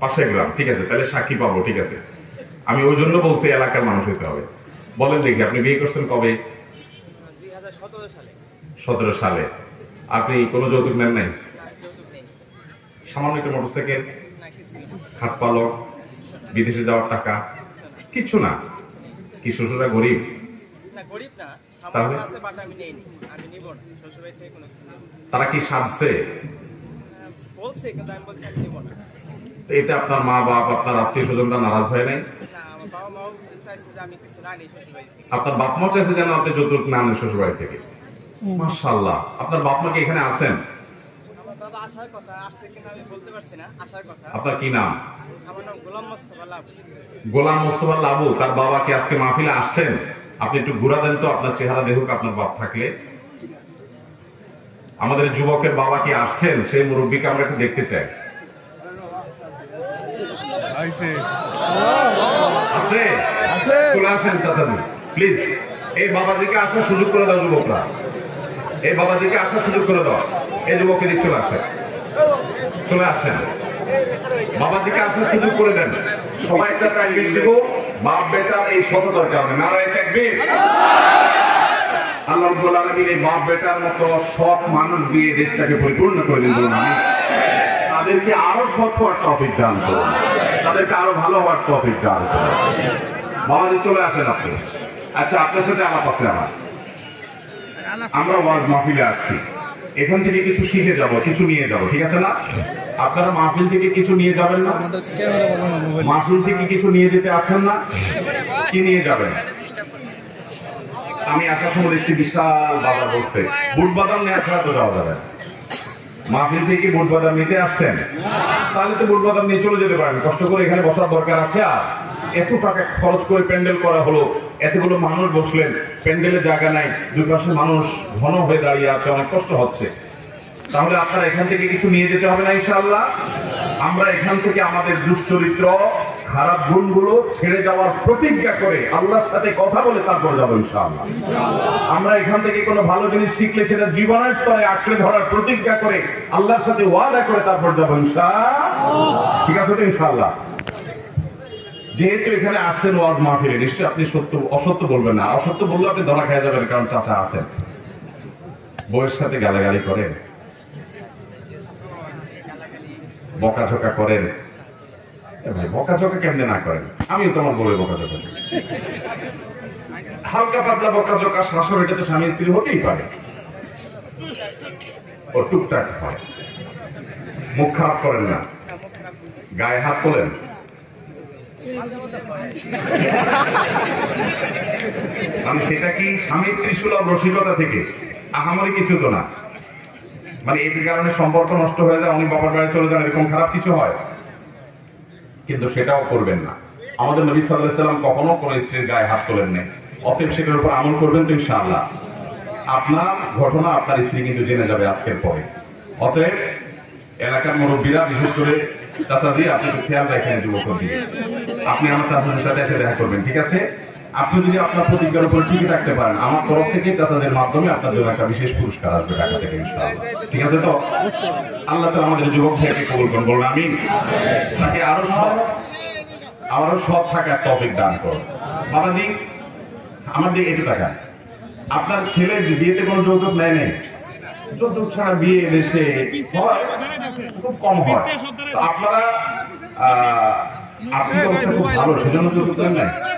পাশের গ্রাম ঠিক আছে তাহলে সাক্ষী পাবো ঠিক আছে। আমি ওই জন্য বলছি এলাকার মানুষ হইতে হবে। বলেন দেখি আপনি বিয়ে করছেন কবে? সতেরো সালে। আপনি কোনো যৌতুক নেন নাই? সামান্য একটা মোটরসাইকেল হাত পালক বিদেশে যাওয়ার টাকা কিচ্ছু না। কি শ্বশুরা গরিব? তাহলে? তারা কি সাজছে বলছে কিন্তু আমি বলছি আমি নিব না। এতে আপনার মা বাপ আপনার আত্মীয় স্বজনরা নারাজ হয় নাই? আপনার বাপ মা চাইছে যেন আপনি যৌতুক না আনেন শ্বশুরবাড়ি থেকে। মাশাল্লাহ আপনার বাপ মা কি এখানে আছেন? আপনার কি নাম? গোলাম মোস্তফা লাভ গোলাম মোস্তফা লাবু তার বাবা কি আজকে মাহফিলে আসছেন? আপনি একটু ঘুরা দেন তো আপনার চেহারা দেখুক আপনার বাপ থাকলে। আমাদের যুবকের বাবা কি আসছেন? সেই মুরব্বীকে আমরা একটু দেখতে চাই। আছে? চলে আসেন চাচাজি। প্লিজ এই বাবাজিকে আসার সুযোগ করে দাও যুবকরা। এই বাবাজিকে আসার সুযোগ করে দাও। এই যুবককে চলে আসেন। চলে আসেন। বাবাজিকে আসার সুযোগ করে দেন। সবাই একটা প্রাইভেট দিব। বাপ বেটার এই সততার কারণে। নারায় তাকবীর আল্লাহ রাব্বুল আলামিন এই বাপ বেটার মতো সৎ মানুষ দিয়ে দেশটাকে পরিপূর্ণ করে দিন বলুন তাদেরকে আরও সৎ হওয়ার টপিক দান করুন। তাদেরকে আরও ভালো হওয়ার টপিক দান করুন। বাবাজি চলে আসেন আপনি। আচ্ছা আপনার সাথে আলাপ আছে আমার। আমরা ওয়াজ মাহফিলে আসছি। এখান থেকে কিছু শিখে যাব কিছু নিয়ে যাব ঠিক আছে না? আপনারা মাহফিল থেকে কিছু নিয়ে যাবেন না? মাহফিল থেকে কিছু নিয়ে যেতে আসছেন না? কি নিয়ে যাবেন? আমি আসার সময় দেখছি বিশাল বাজার বসছে। বুট বাদাম নিয়ে ছাড়া তো যাওয়া যাবে। মাহফিল থেকে বুট বাদাম নিতে আসছেন? তাহলে তো বুট বাদাম নিয়ে চলে যেতে পারেন। কষ্ট করে এখানে বসার দরকার আছে আর। এত টাকা খরচ করে প্যান্ডেল করা হলো। এতগুলো মানুষ বসলেন। প্যান্ডেলের জায়গা নাই। দুই পাশে মানুষ ঘন হয়ে দাঁড়িয়ে আছে। অনেক কষ্ট হচ্ছে। তাহলে আপনারা এখান থেকে কিছু নিয়ে যেতে হবে না ইনশাআল্লাহ? আমরা এখান থেকে আমাদের দুশ্চরিত্র খারাপ গুণগুলো ছেড়ে যাওয়ার প্রতিজ্ঞা করে আল্লাহর সাথে কথা বলে তারপর যাব ইনশাআল্লাহ। আমরা এখান থেকে কোনো ভালো জিনিস শিখলে সেটা জীবনের স্তরে আঁকড়ে ধরার প্রতিজ্ঞা করে আল্লাহর সাথে ওয়াদা করে তারপর যাব ইনশাআল্লাহ। ঠিক আছে তো ইনশাআল্লাহ? যেহেতু এখানে আসছেন ওয়াজ মাহফিলে, নিশ্চয়ই আপনি সত্য, অসত্য বলবেন না। অসত্য বললে আপনি ধরা খেয়ে যাবেন কারণ চাচা আছেন। বউয়ের সাথে গালাগালি করেন, বকাঝকা করেন। ভাই, বকাঝকা কেমনে না করেন? আমিও তোমার বলে বকাঝকা। হালকা পাতলা বকাঝকা শাশুড়ি এটা তো স্বামী স্ত্রী হতেই পারে। ও টুকটাক হয়। মুখ খারাপ করেন না। গায়ে হাত তোলেন। মানে সেটা কি স্বামী স্ত্রী সুলভ রসিকতা থেকে? আহামরি কিছু তো না। মানে এই কারণে সম্পর্ক নষ্ট হয়ে যায় অনেক বাবার বাড়ি চলে যান, এরকম খারাপ কিছু হয়? কিন্তু সেটাও করবেন না। আমাদের নবী সাল্লাহ সাল্লাম কখনো কোন স্ত্রীর গায়ে হাত তোলেন নেই। অতএব সেটার উপর আমল করবেন তো ইনশাআল্লাহ। আপনার ঘটনা আপনার স্ত্রী কিন্তু জেনে যাবে আজকের পরে। অতএব এলাকার মুরব্বীরা, বিশেষ করে চাচাজি, আপনি খেয়াল রাখেন যুবক আপনি আমার চাচাদের সাথে এসে দেখা করবেন, ঠিক আছে? আপনি যদি আপনার প্রতিজ্ঞার উপর টিকে থাকতে পারেন, আমার তরফ থেকে চাচাদের মাধ্যমে আপনার জন্য একটা বিশেষ পুরস্কার আসবে টাকা থেকে ঠিক আছে তো? আল্লাহ তালা আমাদের যুবক ভাইকে কবুল করুন, বলুন আমি তাকে আরও সৎ আরও সৎ থাকার তফিক দান করুন। বাবাজি, আমার দিকে একটু টাকা আপনার ছেলে বিয়েতে কোনো যৌতুক নেয় নেই? যৌতুক ছাড়া বিয়ে দেশে খুব কম হয়। আপনারা খুব ভালো, সেজন্য যৌতুক নেন নাই? এজন্য না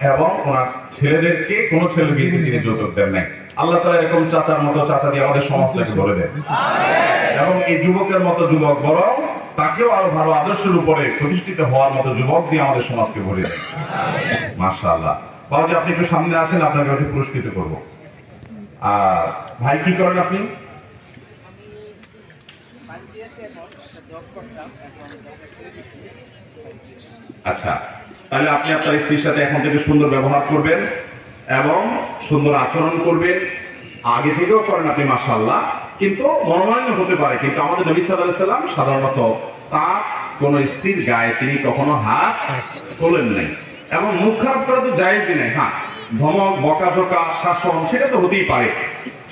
এবং ওনার ছেলেদেরকে কোন ছেলে বিয়েতে তিনি যৌতুক দেন নাই। আল্লাহ তালা এরকম চাচার মতো চাচা দিয়ে আমাদের সমাজটাকে ভরে দেন। এবং এই যুবকের মতো যুবক বরং তাকেও আরও ভালো আদর্শের উপরে প্রতিষ্ঠিত হওয়ার মতো যুবক দিয়ে আমাদের সমাজকে ভরে দেন। মাশাআল্লাহ। বাবুজি, আপনি একটু সামনে আসেন, আপনাকে একটু পুরস্কৃত করব। আর ভাই, কি করেন আপনি? আচ্ছা। তাহলে আপনি আপনার স্ত্রীর সাথে এখন থেকে সুন্দর ব্যবহার করবেন এবং সুন্দর আচরণ করবেন। আগে থেকেও করেন আপনি মাসাল্লাহ কিন্তু মনোমালিন্য হতে পারে, কিন্তু আমাদের নবী সাল্লাহ সাল্লাম সাধারণত তার কোন স্ত্রীর গায়ে তিনি কখনো হাত তোলেন নাই। এবং মুখ খারাপ করা তো জায়েজই নাই হ্যাঁ। ধমক, বকাঝকা, শাসন, সেটা তো হতেই পারে,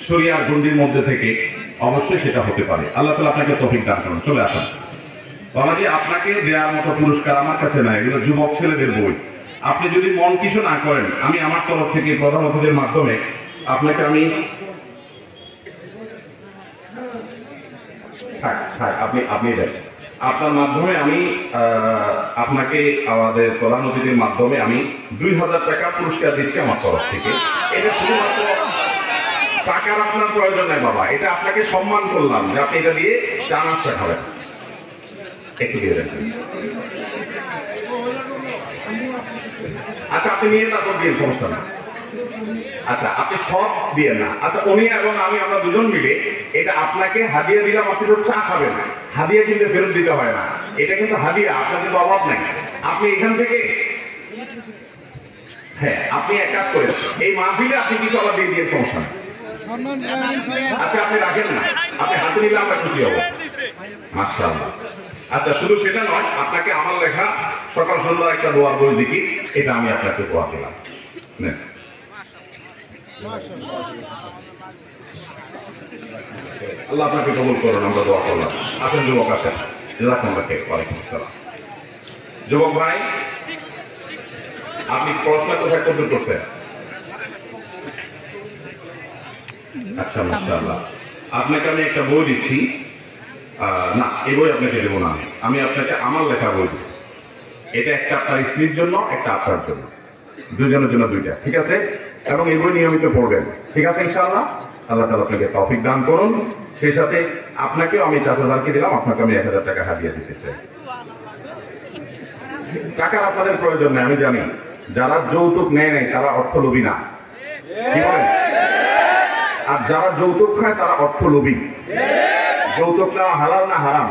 শরিয়ার গন্ডির মধ্যে থেকে। অবশ্যই সেটা হতে পারে। আল্লাহ তালা আপনাকে তফিক দান করুন। চলে আসুন। বাবাজি, আপনাকে দেওয়ার মতো পুরস্কার আমার কাছে নাই, এগুলো যুবক ছেলেদের বই। আপনি যদি মন কিছু না করেন, আমি আমার তরফ থেকে প্রধান অতিথির মাধ্যমে আপনাকে আমি আপনি আপনি আপনার মাধ্যমে আমি আপনাকে আমাদের প্রধান অতিথির মাধ্যমে আমি দুই হাজার টাকা পুরস্কার দিচ্ছি আমার তরফ থেকে। এটা শুধুমাত্র টাকার আপনার প্রয়োজন নাই বাবা, এটা আপনাকে সম্মান করলাম যে আপনি এটা দিয়ে চা নাস্তা আচ্ছা আপনি নিয়ে তারপর দিয়ে, সমস্যা না আচ্ছা আপনি সব দিয়ে না। আচ্ছা উনি এবং আমি, আমরা দুজন মিলে এটা আপনাকে হাদিয়া দিলাম, আপনি তো চা খাবেন। হাদিয়া কিন্তু ফেরত দিতে হয় না। এটা কিন্তু হাদিয়া আপনার কিন্তু অভাব নাই। আপনি এখান থেকে হ্যাঁ আপনি এক কাজ করেন। এই মাহফিলে আপনি কিছু আবার দিয়ে দিয়ে সমস্যা আচ্ছা আপনি রাখেন না। আপনি হাতে নিলে আমরা খুশি হব। মাশাআল্লাহ। আচ্ছা শুধু সেটা নয়, আপনাকে আমার লেখা সকাল সন্ধ্যা একটা দোয়ার বই দেখি এটা আমি আপনাকে দোয়া দিলাম। আল্লাহ আপনাকে কবুল করুন, আমরা দোয়া করলাম। আসেন যুবক আসেন। খাইর। ওয়ালাইকুম আসসালাম। যুবক ভাই, আপনি পড়াশোনা কোথায় কত করছেন? আচ্ছা মাশাআল্লাহ। আপনাকে আমি একটা বই দিচ্ছি। না এই বই আপনাকে দেবো না আমি। আপনাকে আমার লেখা বই এটা একটা আপনার স্ত্রীর জন্য, একটা আপনার জন্য। দুজনের জন্য দুইটা, ঠিক আছে? এবং এই বই নিয়মিত পড়বেন, ঠিক আছে ইনশাআল্লাহ? আল্লাহ তালা আপনাকে তৌফিক দান করুন। সেই সাথে আপনাকেও আমি চার হাজারকে দিলাম, আপনাকে আমি এক হাজার টাকা হাতিয়ে দিতে চাই। টাকার আপনাদের প্রয়োজন নেই, আমি জানি। যারা যৌতুক নেয় নাই, তারা অর্থ লোভী না আর যারা যৌতুক খায়, তারা অর্থ লোভী যৌতুক নেওয়া হালাল না হারাম?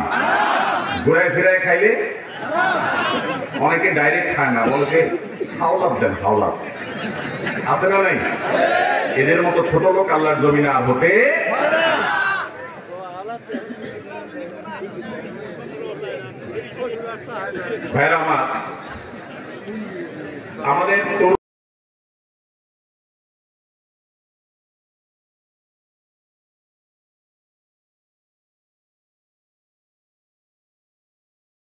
ঘুরায় ফিরায় খাইলে অনেকে ডাইরেক্ট খায় না বলছে হাওলাত দেন হাওলাত আছে না নাই? এদের মতো ছোট লোক আল্লাহর জমিনে আর হতে ভাইরা আমার, আমাদের